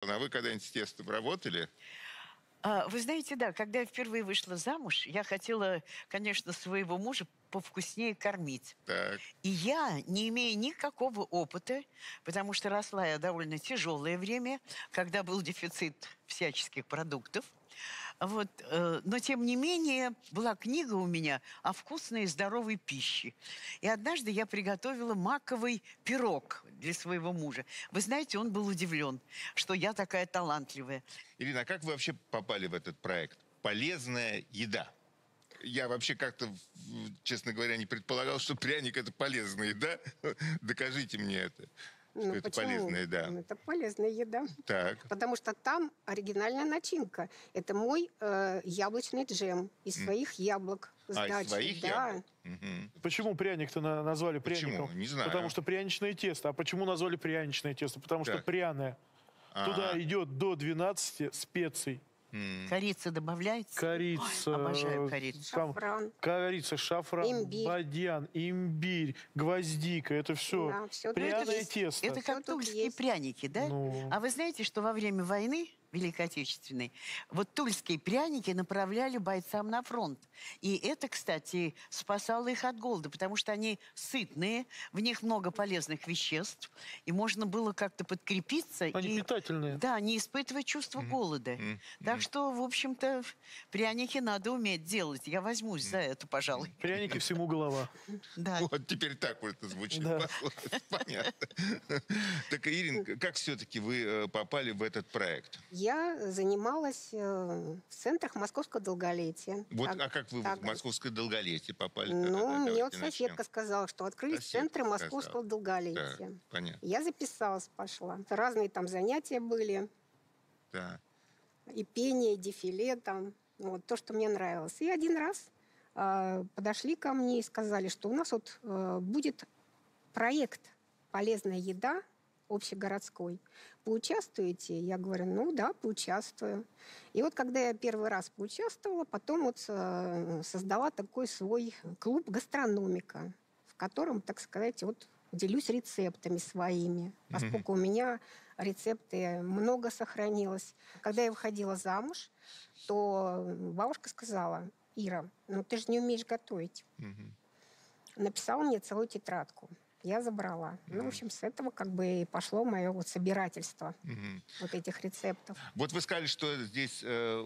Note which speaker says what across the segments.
Speaker 1: А вы когда-нибудь с тестом работали?
Speaker 2: А, Вы знаете, да, когда я впервые вышла замуж, я хотела, конечно, своего мужа повкуснее кормить.
Speaker 1: Так.
Speaker 2: И я, не имея никакого опыта, потому что росла я довольно тяжелое время, когда был дефицит всяческих продуктов, вот, э, но тем не менее была книга у меня о вкусной и здоровой пище. И однажды я приготовила маковый пирог для своего мужа. Вы знаете, он был удивлен, что я такая талантливая.
Speaker 1: Ирина, а как вы вообще попали в этот проект? Полезная еда. Я вообще как-то, честно говоря, не предполагал, что пряник это полезная еда. Докажите мне это, что
Speaker 3: Ну,
Speaker 1: это
Speaker 3: почему?
Speaker 1: полезная еда.
Speaker 3: Ну, Это полезная еда.
Speaker 1: Так.
Speaker 3: Потому что там оригинальная начинка. Это мой э, яблочный джем из своих яблок. с
Speaker 1: А, из своих
Speaker 3: да.
Speaker 1: яблок? Мгм.
Speaker 4: Почему пряник-то на- назвали
Speaker 1: Почему?
Speaker 4: пряником?
Speaker 1: Не знаю.
Speaker 4: Потому что пряничное тесто. А почему назвали пряничное тесто? Потому что
Speaker 1: Так.
Speaker 4: пряное.
Speaker 1: А.
Speaker 4: Туда идет до 12 специй.
Speaker 2: Корица добавляется?
Speaker 4: Корица.
Speaker 2: Ой, обожаю
Speaker 4: э,
Speaker 2: корицу.
Speaker 4: там
Speaker 3: Шафран.
Speaker 4: Корица, шафран,
Speaker 3: Имбирь.
Speaker 4: бадьян, имбирь, гвоздика. Это все
Speaker 3: Да, всё тут
Speaker 4: пряное
Speaker 3: есть.
Speaker 4: тесто.
Speaker 2: Это как
Speaker 3: Всё тут
Speaker 2: тульские
Speaker 3: есть.
Speaker 2: пряники, да?
Speaker 4: Ну.
Speaker 2: А вы знаете, что во время войны Великой Отечественной вот тульские пряники направляли бойцам на фронт. И это, кстати, спасало их от голода, потому что они сытные, в них много полезных веществ, и можно было как-то подкрепиться.
Speaker 4: Они
Speaker 2: и,
Speaker 4: питательные.
Speaker 2: Да, не испытывать чувство голода. Так что, в общем-то, пряники надо уметь делать. Я возьмусь за это, пожалуй.
Speaker 4: Пряники всему голова.
Speaker 2: Да.
Speaker 1: Вот теперь так вот это звучит.
Speaker 4: Да.
Speaker 1: пословица. Понятно. Так, Ирин, как все-таки вы э, попали в этот проект?
Speaker 3: Я занималась э, в центрах московского долголетия.
Speaker 1: Вот,
Speaker 3: Так-
Speaker 1: а как вы
Speaker 3: так-
Speaker 1: в московское долголетие попали?
Speaker 3: Ну,
Speaker 1: Давайте
Speaker 3: мне вот
Speaker 1: начнем.
Speaker 3: соседка сказала, что открылись
Speaker 1: Соседка
Speaker 3: центры
Speaker 1: сказала.
Speaker 3: московского долголетия.
Speaker 1: Так, понятно.
Speaker 3: Я записалась, пошла. Разные там занятия были.
Speaker 1: Да.
Speaker 3: и пение, и дефиле там. Вот, то, что мне нравилось. И один раз э, подошли ко мне и сказали, что у нас вот э, будет проект «Полезная еда» общегородской. Поучаствуете? Я говорю, ну да, поучаствую. И вот когда я первый раз поучаствовала, потом вот э, создала такой свой клуб «Гастрономика», в котором, так сказать, вот делюсь рецептами своими, поскольку у меня рецепты много сохранилось. Когда я выходила замуж, то бабушка сказала, Ира, ну ты же не умеешь готовить. Написала мне целую тетрадку. Я забрала. Ну, в общем, с этого как бы и пошло мое вот собирательство вот этих рецептов.
Speaker 1: Вот вы сказали, что здесь э,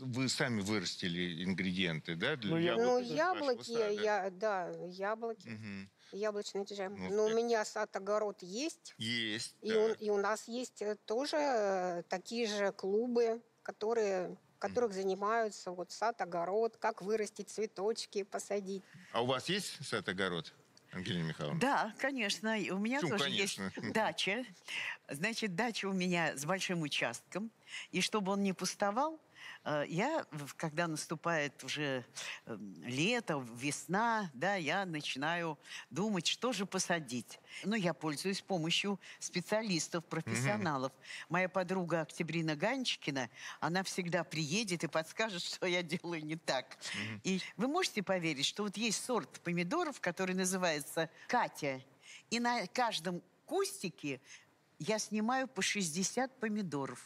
Speaker 1: вы сами вырастили ингредиенты, да? Для
Speaker 4: Ну, я-
Speaker 1: яблок
Speaker 3: Ну, яблоки,
Speaker 1: сада?
Speaker 3: я, да, яблоки,
Speaker 1: Мгм.
Speaker 3: яблочный джем.
Speaker 1: Ну,
Speaker 3: Но у
Speaker 1: э-
Speaker 3: меня сад-огород есть.
Speaker 1: Есть.
Speaker 3: И,
Speaker 1: да.
Speaker 3: у, и у нас есть э, тоже э, такие же клубы, которые, которых занимаются вот сад, огород, как вырастить цветочки, посадить.
Speaker 1: А у вас есть сад-огород, Ангелина Михайловна?
Speaker 2: Да, конечно. У меня
Speaker 1: Почему
Speaker 2: тоже
Speaker 1: конечно?
Speaker 2: есть дача. Значит, дача у меня с большим участком. И чтобы он не пустовал, я, в- когда наступает уже э, лето, весна, да, я начинаю думать, что же посадить. Ну, я пользуюсь помощью специалистов, профессионалов. Моя подруга Октябрина Ганчикина, она всегда приедет и подскажет, что я делаю не так. И вы можете поверить, что вот есть сорт помидоров, который называется Катя, и на каждом кустике я снимаю по 60 помидоров.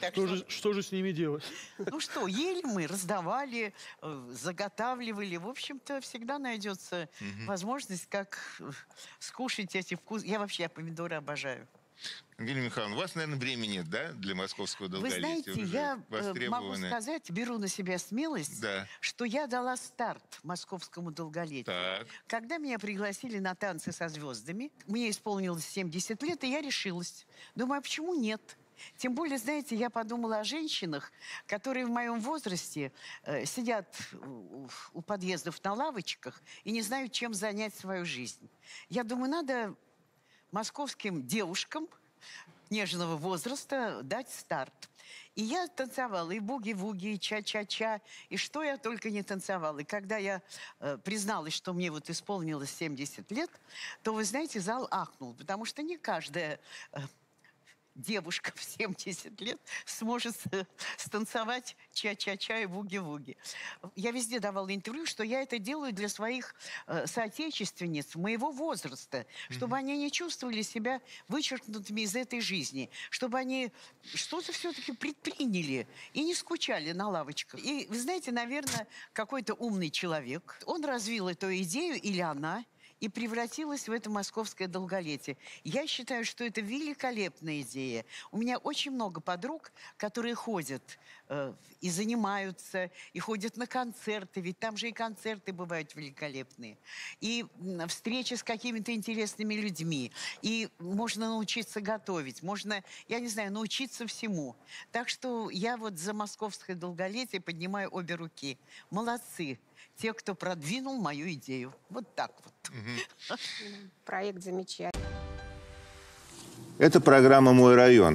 Speaker 2: Так
Speaker 4: Что
Speaker 2: что-
Speaker 4: же, что же с ними делать?
Speaker 2: ну что, ели мы, раздавали, э, заготавливали. В общем-то, всегда найдется возможность, как скушать эти вкусы. Я вообще помидоры обожаю.
Speaker 1: Ангелина Михайловна, у вас, наверное, времени нет, да, для московского долголетия?
Speaker 2: знаете,
Speaker 1: Вы же
Speaker 2: я э, могу сказать, беру на себя смелость,
Speaker 1: Да.
Speaker 2: что я дала старт московскому долголетию.
Speaker 1: Так.
Speaker 2: Когда меня пригласили на танцы со звездами, мне исполнилось 70 лет, и я решилась. Думаю, а почему нет? Тем более, знаете, я подумала о женщинах, которые в моем возрасте э, сидят у, подъездов на лавочках и не знают, чем занять свою жизнь. Я думаю, надо московским девушкам нежного возраста дать старт. И я танцевала и буги-вуги, и ча-ча-ча, и что я только не танцевала. И когда я э, призналась, что мне вот исполнилось 70 лет, то, вы знаете, зал ахнул, потому что не каждая э, девушка в 70 лет сможет станцевать ча-ча-ча и буги-вуги. Я везде давала интервью, что я это делаю для своих э, соотечественниц моего возраста, чтобы они не чувствовали себя вычеркнутыми из этой жизни, чтобы они что-то все-таки предприняли и не скучали на лавочках. И, вы знаете, наверное, какой-то умный человек, он развил эту идею, или она, и превратилась в это московское долголетие. Я считаю, что это великолепная идея. У меня очень много подруг, которые ходят э, и занимаются, и ходят на концерты, ведь там же и концерты бывают великолепные, и встречи с какими-то интересными людьми, и можно научиться готовить, можно, я не знаю, научиться всему. Так что я вот за московское долголетие поднимаю обе руки. Молодцы те, кто продвинул мою идею. Вот так вот.
Speaker 3: Проект замечательный.
Speaker 1: Это программа «Мой район».